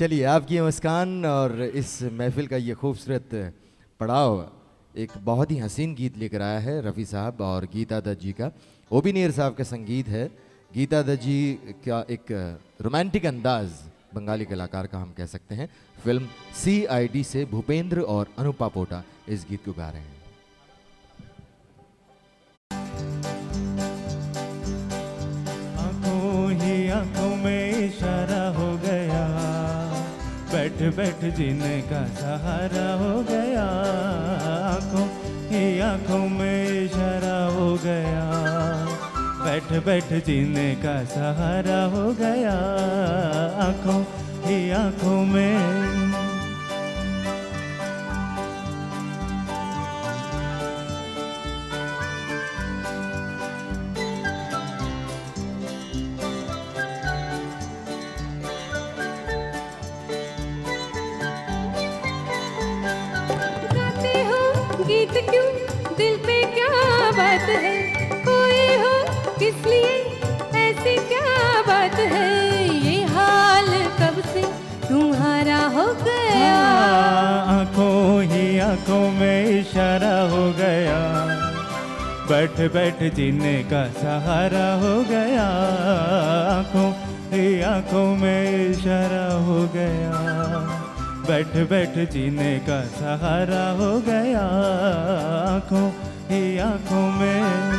चलिए आपकी मुस्कान और इस महफिल का ये खूबसूरत पड़ाव एक बहुत ही हसीन गीत लेकर आया है, रफ़ी साहब और गीता दत्त जी का। ओबिनियर साहब का संगीत है। गीता दत्त जी का एक रोमांटिक अंदाज बंगाली कलाकार का हम कह सकते हैं। फ़िल्म सी आई डी से भूपेंद्र और अनुपा पोटा इस गीत को गा रहे हैं। बैठ बैठ जीने का सहारा हो गया। आँखों ही आँखों में इशारा हो गया। बैठ बैठ जीने का सहारा हो गया। आँखों ही आँखों में गीत क्यों? दिल पे क्या बात है? कोई हो किस लिए? ऐसी क्या बात है? ये हाल कब से तुम्हारा हो गया? आँखों ही आँखों में इशारा हो गया। बैठ बैठ जीने का सहारा हो गया। आँखों ही आँखों में इशारा हो गया। बैठ बैठ जीने का सहारा हो गया आँखों ही आँखों में।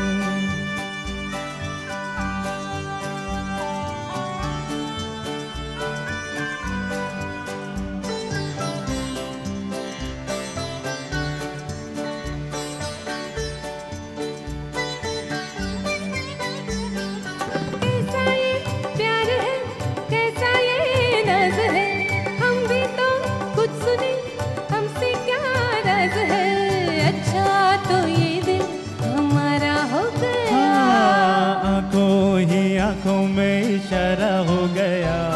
गया।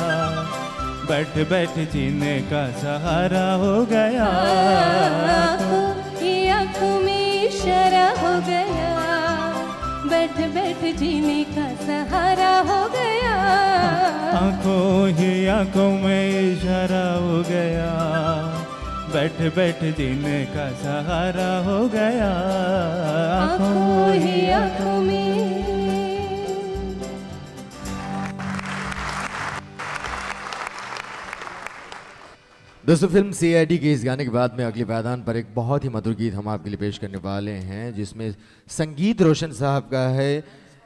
बैठ बैठ जीने का सहारा हो गया। की आँखों में इशारा हो गया। बैठ बैठ जीने का सहारा हो गया। आँखों ही आँखों में इशारा हो गया। बैठ बैठ जीने का सहारा हो गया। दोस्तों, फ़िल्म सी आई डी के इस गाने के बाद में अगले मैदान पर एक बहुत ही मधुर गीत हम आपके लिए पेश करने वाले हैं, जिसमें संगीत रोशन साहब का है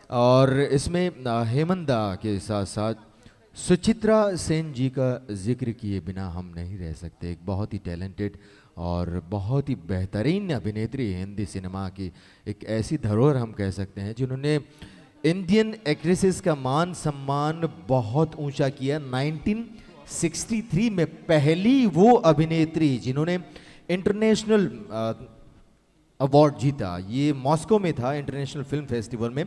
और इसमें हेमंदा के साथ साथ सुचित्रा सेन जी का ज़िक्र किए बिना हम नहीं रह सकते। एक बहुत ही टैलेंटेड और बहुत ही बेहतरीन अभिनेत्री हिंदी सिनेमा की। एक ऐसी धरोहर हम कह सकते हैं, जिन्होंने इंडियन एक्ट्रेसेस का मान सम्मान बहुत ऊँचा किया। 1963 में पहली वो अभिनेत्री जिन्होंने इंटरनेशनल अवार्ड जीता। ये मॉस्को में था, इंटरनेशनल फ़िल्म फेस्टिवल में।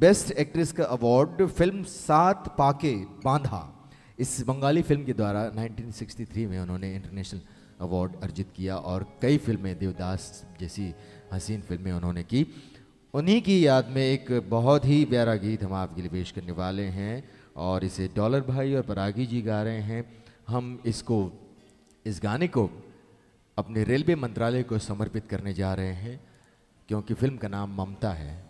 बेस्ट एक्ट्रेस का अवार्ड फ़िल्म सात पाके बांधा। इस बंगाली फ़िल्म के द्वारा 1963 में उन्होंने इंटरनेशनल अवार्ड अर्जित किया और कई फ़िल्में देवदास जैसी हसीन फ़िल्में उन्होंने की। उन्हीं की याद में एक बहुत ही प्यारा गीत हम आपके लिए पेश करने वाले हैं और इसे डॉलर भाई और परागी जी गा रहे हैं। हम इसको, इस गाने को अपने रेलवे मंत्रालय को समर्पित करने जा रहे हैं, क्योंकि फ़िल्म का नाम ममता है।